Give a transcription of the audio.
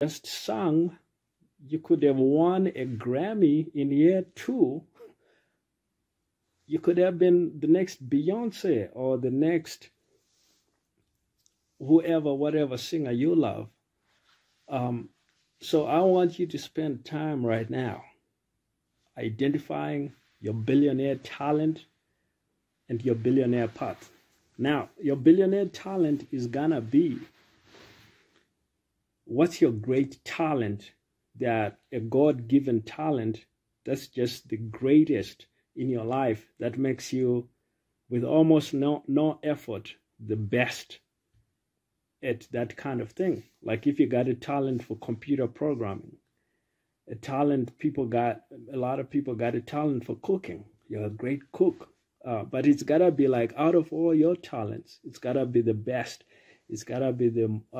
just sung, you could have won a Grammy in year two. You could have been the next Beyonce or the next whoever, whatever singer you love. Um, so I want you to spend time right now identifying your billionaire talent and your billionaire path. Now, your billionaire talent is gonna be what's your great talent that a God given talent that's just the greatest in your life that makes you, with almost no, no effort, the best at that kind of thing. Like if you got a talent for computer programming, a talent people got, a lot of people got a talent for cooking. You're a great cook. Uh, but it's gotta be like out of all your talents, it's gotta be the best. It's gotta be the uh,